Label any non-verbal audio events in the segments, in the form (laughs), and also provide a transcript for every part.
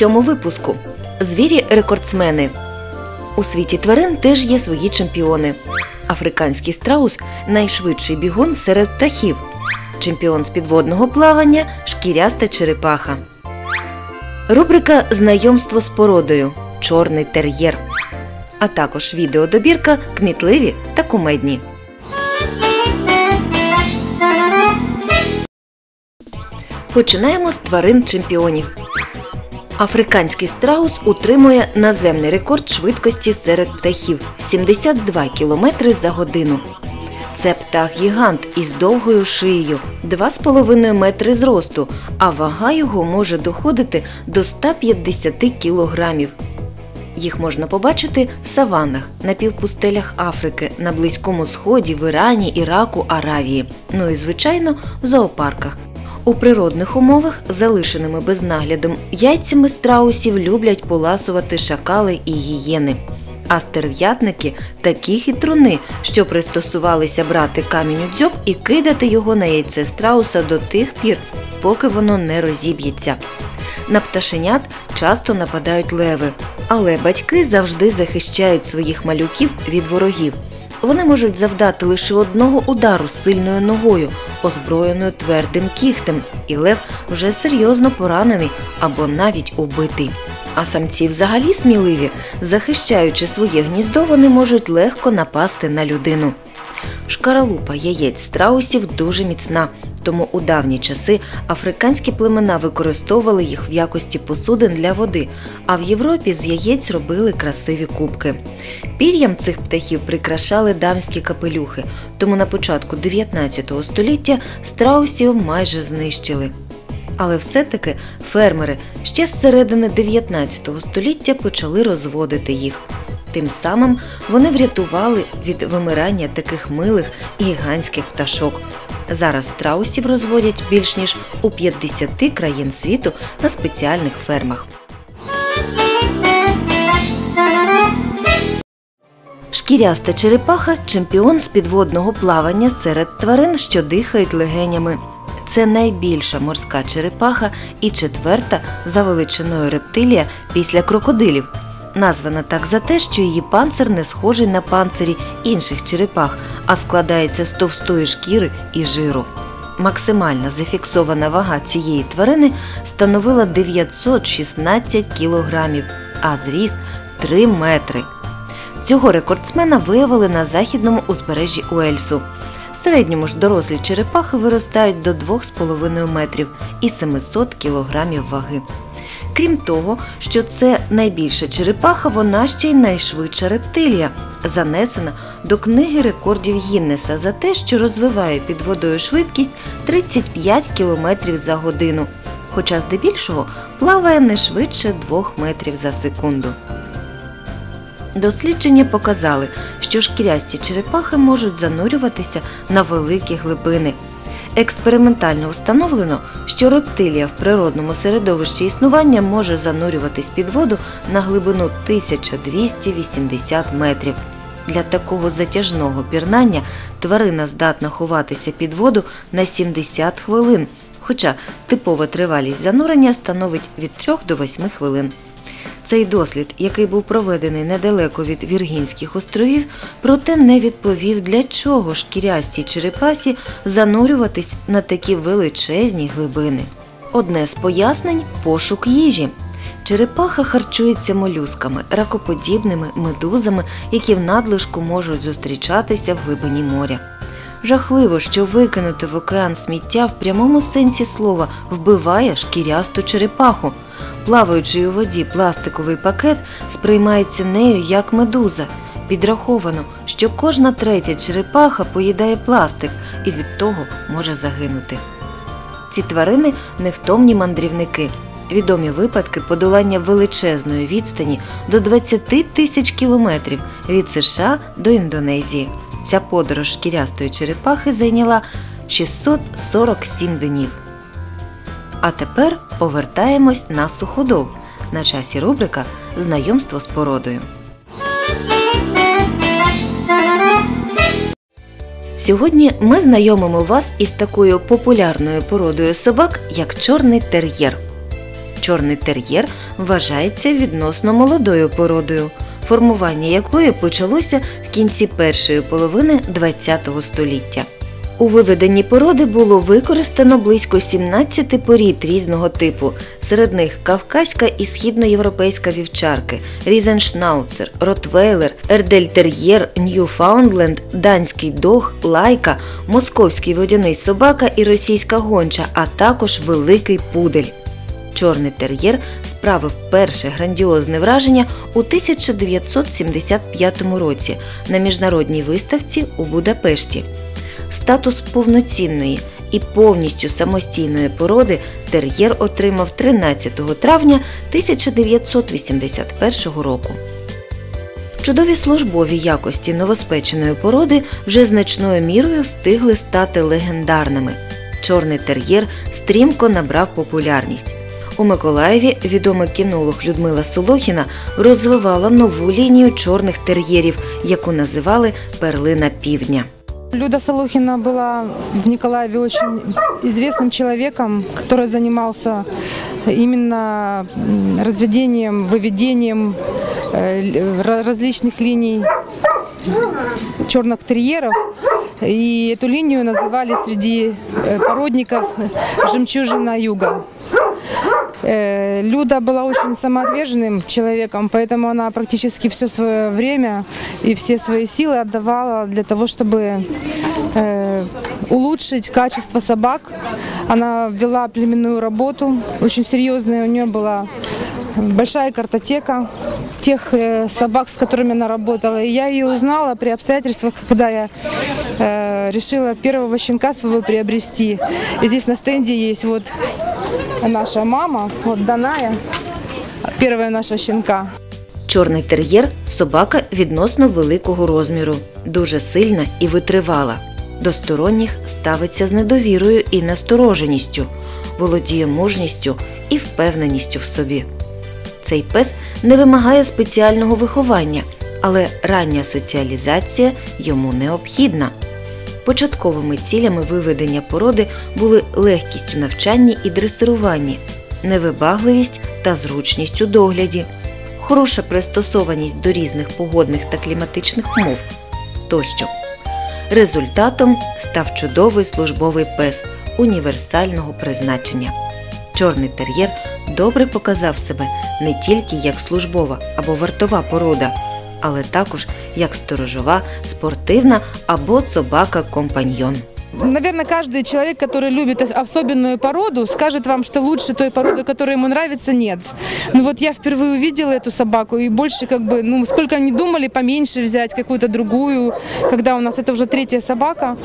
Цьому випуску звірі-рекордсмени. У світі тварин теж є свої чемпіони. Африканський страус найшвидший бігун серед птахів. Чемпіон з підводного плавання шкіряста черепаха. Рубрика Знайомство з породою Чорний тер'єр. А також відеодобірка Кмітливі та кумедні. Починаємо з тварин чемпіонів. Африканський страус утримує наземний рекорд швидкості серед птахів 72 км за годину. Це птах-гігант із довгою шиєю 2,5 метри зросту, а вага його може доходити до 150 кілограмів. Їх можна побачити в саваннах, на півпустелях Африки, на Близькому Сході, в Ірані, Іраку, Аравії. Ну і звичайно в зоопарках. У природних умовах, залишеними без нагляду, яйцями страусів люблять поласувати шакали і гієни. А стерв'ятники такі хитруни, що пристосувалися брати камінь у дзьоб і кидати його на яйце страуса до тих пір, поки воно не розіб'ється. На пташенят часто нападають леви, але батьки завжди захищають своїх малюків від ворогів. Вони можуть завдати лише одного удару сильною ногою, озброєною твердим кіхтем, і лев вже серйозно поранений або навіть убитий. А самці взагалі сміливі, захищаючи своє гніздо, вони можуть легко напасти на людину. Шкаралупа яєць страусів дуже міцна, тому у давні часи африканські племена використовували їх в якості посудин для води, а в Європі з яєць робили красиві кубки. Пір'ям цих птахів прикрашали дамські капелюхи, тому на початку 19 століття страусів майже знищили. Але все-таки фермери ще з середини 19 століття почали розводити їх. Тим самим вони врятували від вимирання таких милих гігантських пташок. Зараз страусів розводять більш ніж у 50 країн світу на спеціальних фермах. Шкіряста черепаха чемпіон з підводного плавання серед тварин, що дихають легенями. Це найбільша морська черепаха і четверта за величиною рептилія після крокодилів. Названа так за те, що її панцир не схожий на панцирі інших черепах, а складається з товстої шкіри і жиру. Максимальна зафіксована вага цієї тварини становила 916 кілограмів, а зріст 3 метри. Цього рекордсмена виявили на західному узбережжі Уельсу. В середньому ж дорослі черепахи виростають до 2,5 метрів і 700 кілограмів ваги. Крім того, що це найбільша черепаха, вона ще й найшвидша рептилія, занесена до книги рекордів Гіннеса за те, що розвиває під водою швидкість 35 км за годину, хоча здебільшого плаває не швидше 2 метрів за секунду. Дослідження показали, що шкірясті черепахи можуть занурюватися на великі глибини. Експериментально встановлено, що рептилія в природному середовищі існування може занурюватись під воду на глибину 1280 метрів. Для такого затяжного пірнання тварина здатна ховатися під воду на 70 хвилин, хоча типова тривалість занурення становить від 3 до 8 хвилин. Цей дослід, який був проведений недалеко від Віргінських островів, проте не відповів, для чого шкірястій черепасі занурюватись на такі величезні глибини. Одне з пояснень пошук їжі. Черепаха харчується молюсками, ракоподібними медузами, які в надлишку можуть зустрічатися в глибині моря. Жахливо, що викинути в океан сміття в прямому сенсі слова вбиває шкірясту черепаху. Плаваючи у воді пластиковий пакет сприймається нею як медуза. Підраховано, що кожна третя черепаха поїдає пластик і від того може загинути. Ці тварини невтомні мандрівники. Відомі випадки подолання величезної відстані до 20 тисяч кілометрів від США до Індонезії. Ця подорож шкірястої черепахи зайняла 647 днів. А тепер повертаємось на суходол. На часі рубрика Знайомство з породою. Сьогодні ми знайомимо вас із такою популярною породою собак, як чорний тер'єр. Чорний тер'єр вважається відносно молодою породою, формування якої почалося в кінці першої половини ХХ століття. У виведенні породи було використано близько 17 порід різного типу. Серед них кавказька і східноєвропейська вівчарки, різеншнауцер, ротвейлер, ердельтер'єр, ньюфаундленд, данський дог, лайка, московський водяний собака і російська гонча, а також великий пудель. Чорний тер'єр справив перше грандіозне враження у 1975 році на міжнародній виставці у Будапешті. Статус повноцінної і повністю самостійної породи тер'єр отримав 13 травня 1981 року. Чудові службові якості новоспеченої породи вже значною мірою встигли стати легендарними. Чорний тер'єр стрімко набрав популярність. У Миколаєві відома кінолог Людмила Солохіна розвивала нову лінію чорних тер'єрів, яку називали Перлина півдня. Люда Солохина была в Николаеве очень известным человеком, который занимался именно м, разведением, выведением э, л- ра- различных линий черных терьеров. И эту линию называли среди э, породников «Жемчужина юга». Э, Люда была очень самоотверженным человеком, поэтому она практически все свое время и все свои силы отдавала для того, чтобы э, улучшить качество собак. Она вела племенную работу, очень серьезная у нее была большая картотека тех э, собак, с которыми она работала. И я ее узнала при обстоятельствах, когда я э, решила первого щенка своего приобрести. И здесь на стенде есть вот наша мама, вот Даная, первая наша щенка. Чорний тер'єр собака відносно великого розміру, дуже сильна і витривала. До сторонніх ставиться з недовірою і настороженістю, володіє мужністю і впевненістю в собі. Цей пес не вимагає спеціального виховання, але рання соціалізація йому необхідна. Початковими цілями виведення породи були легкість у навчанні і дресируванні, невибагливість та зручність у догляді, хороша пристосованість до різних погодних та кліматичних умов тощо. Результатом став чудовий службовий пес універсального призначення. Чорний тер'єр добре показав себе не тільки як службова або вартова порода, але також як сторожова, спортивна або собака-компаньйон. Наверное, каждый человек, который любит ос- особенную породу, скажет вам, что лучше той породы, которая ему нравится, нет. Ну вот я впервые увидела эту собаку, и больше как бы, ну сколько они думали, поменьше взять какую-то другую, когда у нас это уже третья собака.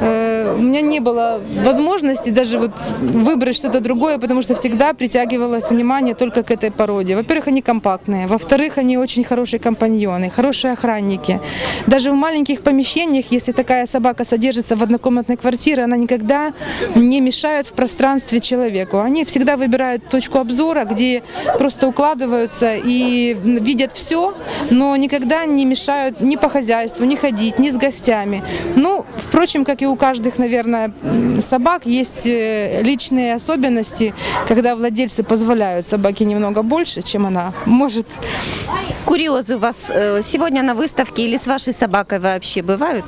Э, у меня не было возможности даже вот выбрать что-то другое, потому что всегда притягивалось внимание только к этой породе. Во-первых, они компактные, во-вторых, они очень хорошие компаньоны, хорошие охранники. Даже в маленьких помещениях, если такая собака содержится в однокомнатной квартире, она никогда не мешает в пространстве человеку. Они всегда выбирают точку обзора, где просто укладываются и видят все, но никогда не мешают ни по хозяйству, ни ходить, ни с гостями. Ну, впрочем, как и у каждых, наверное, собак, есть э, личные особенности, когда владельцы позволяют собаке немного больше, чем она может. Курьезы у вас э, сегодня на выставке или с вашей собакой вообще бывают?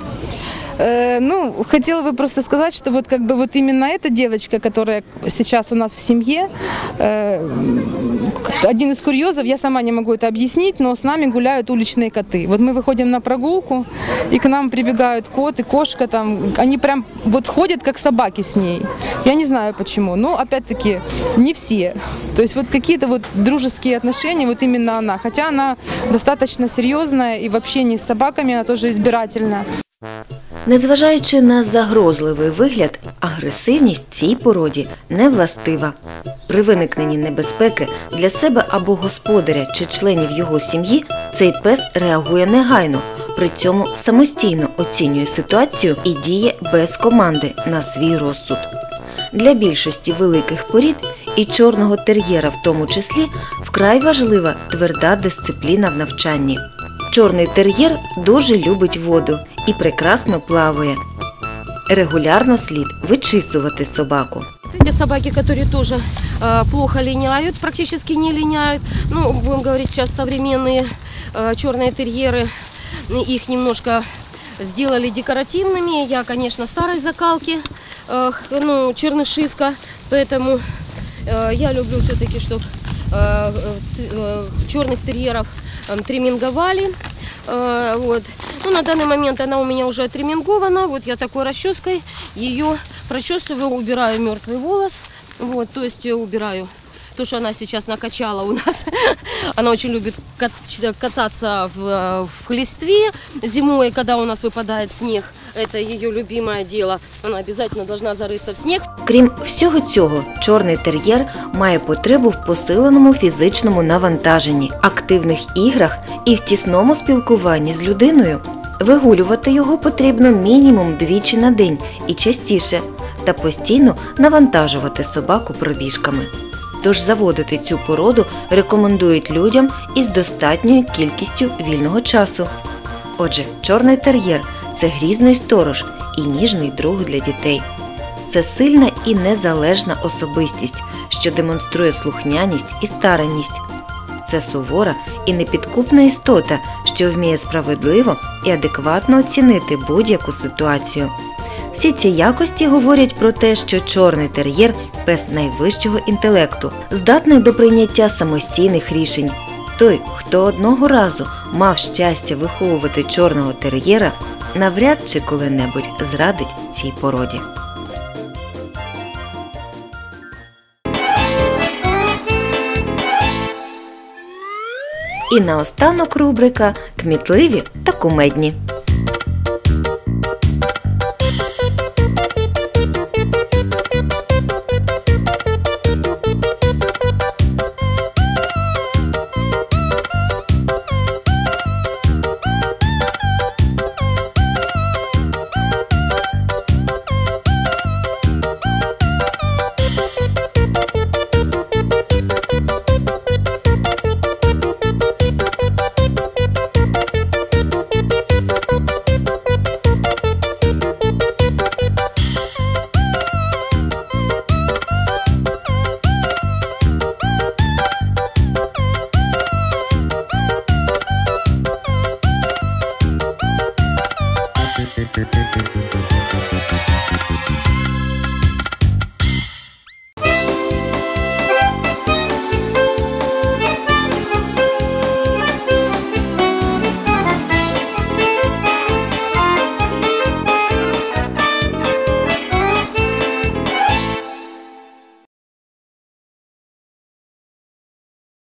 Э, Ну, хотела бы просто сказать, что вот как бы вот именно эта девочка, которая сейчас у нас в семье, э, один из курьезов, я сама не могу это объяснить, но с нами гуляют уличные коты. Вот мы выходим на прогулку, и к нам прибегают кот и кошка там, они прям вот ходят как собаки с ней. Я не знаю почему, но опять-таки не все. То есть вот какие-то вот дружеские отношения, вот именно она. Хотя она достаточно серьезная и в общении с собаками она тоже избирательна. Незважаючи на загрозливий вигляд, агресивність цій породі не властива. При виникненні небезпеки для себе або господаря чи членів його сім'ї цей пес реагує негайно, при цьому самостійно оцінює ситуацію і діє без команди на свій розсуд. Для більшості великих порід і чорного тер'єра в тому числі вкрай важлива тверда дисципліна в навчанні. Чорний тер'єр дуже любить воду і прекрасно плаває. Регулярно слід вичисувати собаку. Эти собаки, которые тоже э, плохо линяют, практически не линяют. Ну, будем говорить, сейчас современные э, черные терьеры, э, их немножко сделали декоративными. Я, конечно, старой закалки, э, х- ну, чернышиска, поэтому э, я люблю все-таки, чтобы черных терьеров э, триминговали. Э, вот. Ну, на данный момент она у меня уже отремингована. Вот я такой расческой ее прочесываю, убираю мертвый волос. Вот, то есть э, убираю то, что она сейчас накачала у нас. (laughs) Она очень любит кат- кататься в, э, в листве зимой, когда у нас выпадает снег. Это ее любимое дело. Она обязательно должна зарыться в снег. Крім всього цього, чорний тер'єр має потребу в посиленому фізичному навантаженні, активних іграх і в тісному спілкуванні з людиною. Вигулювати його потрібно мінімум двічі на день і частіше, та постійно навантажувати собаку пробіжками. Тож заводити цю породу рекомендують людям із достатньою кількістю вільного часу. Отже, чорний тер'єр це грізний сторож і ніжний друг для дітей. Це сильна і незалежна особистість, що демонструє слухняність і старанність. Це сувора і непідкупна істота, що вміє справедливо і адекватно оцінити будь-яку ситуацію. Всі ці якості говорять про те, що чорний тер'єр пес найвищого інтелекту, здатний до прийняття самостійних рішень. Той, хто одного разу мав щастя виховувати чорного тер'єра, навряд чи коли-небудь зрадить цій породі. І наостанок рубрика Кмітливі та кумедні. Thank you.